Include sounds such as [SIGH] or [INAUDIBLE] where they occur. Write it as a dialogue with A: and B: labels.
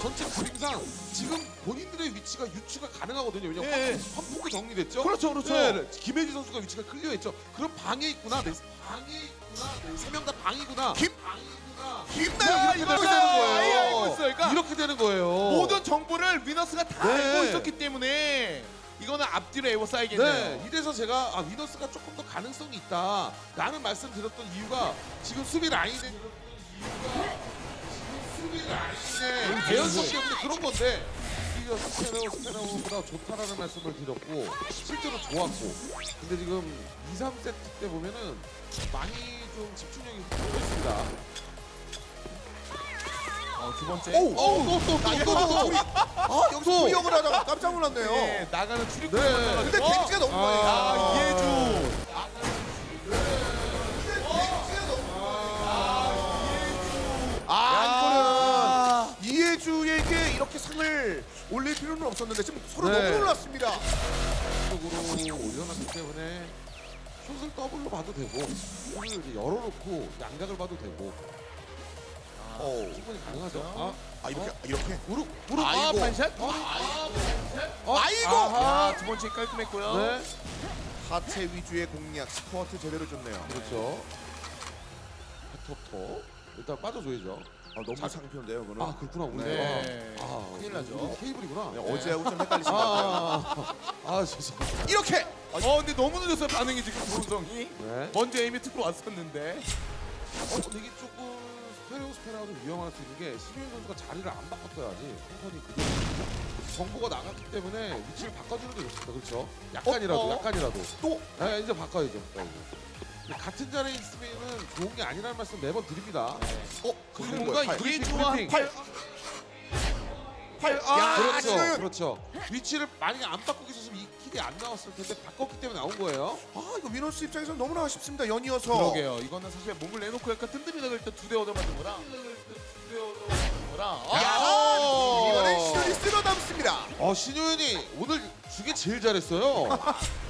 A: 전체 그림상 지금 본인들의 위치가 유추가 가능하거든요. 왜냐면
B: 예, 예.
A: 환풍구 정리됐죠.
B: 그렇죠, 그렇죠.
A: 네, 김혜지 선수가 위치가 클리어했죠. 그럼 방에 있구나. 네, 방에 있구나. 세 명 다 방이구나.
C: 김-
A: 방이구나.
C: 김나영
A: 이렇게 되는 거예요.
B: 있어요. 그러니까
A: 이렇게 되는 거예요.
B: 모든 정보를 위너스가 다
A: 네.
B: 알고 있었기 때문에 이거는 앞뒤로 에워싸야겠네요.
A: 네, 이래서 제가 아, 위너스가 조금 더 가능성이 있다라는 말씀 드렸던 이유가 지금 수비 라인에 이유가 수비 라인에 개연성 때문에 그런 건데 이거 스페너 스페너보다 좋다라는 말씀을 드렸고 실제로 좋았고 근데 지금 2, 3세트 때 보면은 많이 좀 집중력이 부족했습니다.
B: 어, 두 번째.
C: 오우.
A: 또또 또 또 또
C: 아 여기서 구역을 하다가 깜짝 놀랐네요.
B: 네, 나가는 출입구.
A: 네.
C: 근데 데미지가 너무
A: 아.
C: 많아요.
B: 아, 이해주.
C: 이해주에게 이렇게 상을 올릴 필요는 없었는데 지금 서로
A: 네.
C: 너무 놀랐습니다.
A: 쪽으로 올려놨기 때문에 short을 더블로 봐도 되고 short을 이제 열어놓고 양각을 봐도 되고
C: 어.
A: 충분히 가능하죠. 아,
C: 아 이렇게 이렇게.
A: 무릎 무릎
C: 아이고.
B: 아, 반샷?
A: 어?
C: 아이고!
A: 아하.
B: 아, 두 번째 깔끔했고요.
A: 네,
C: 하체 위주의 공략 스쿼트 제대로 줬네요.
A: 그렇죠. 톱톱 일단 빠져줘야죠.
C: 아, 너무
A: 자-
C: 상표인데요, 그거는.
A: 아 그렇구나 오늘.
B: 네.
A: 아,
B: 큰일 나죠.
A: 케이블이구나.
C: 네, 어제하고 좀 헷갈리신
A: 아,
C: 것 같아요.
A: 아, 아, 아, 죄송합니다.
C: 이렇게
B: 어, 근데 너무 늦었어요, 반응이 지금 조은성이.
A: 네.
B: 먼저 에이미 특로 왔었는데.
A: 어, 이게 조금 스페레오 스페라가 좀 위험할 수 있는 게 신유현 선수가 자리를 안 바꿨어야지 천천히 그대로 정보가 나갔기 때문에 위치를 바꿔주는 게 좋습니다. 그렇죠? 약간이라도,
B: 어, 어.
A: 약간이라도.
C: 또
A: 네, 이제 바꿔야죠. 바꿔야죠. 같은 자리에 있으면은 좋은 게 아니라는 말씀 매번 드립니다.
C: 어,
A: 그리고 뭔가
C: 팔.
A: 브리핑.
C: 팔. 팔.
B: 아,
C: 야,
A: 그렇죠,
C: 지금
A: 그렇죠. 위치를 만약에 안 바꾸고 있었으면 이 킥이 안 나왔을 텐데 바꿨기 때문에 나온 거예요.
C: 아, 이거 위너스 입장에서 너무나 아쉽습니다. 연이어서.
B: 그러게요. 이거는 사실 몸을 내놓고 약간 든든히 나갈 때두 대 얻어맞은 거랑 두대 얻어맞은 아,
C: 이번엔 시련이 쓸어 담습니다.
A: 어, 신효현이 오늘 주게 제일 잘했어요. [LAUGHS]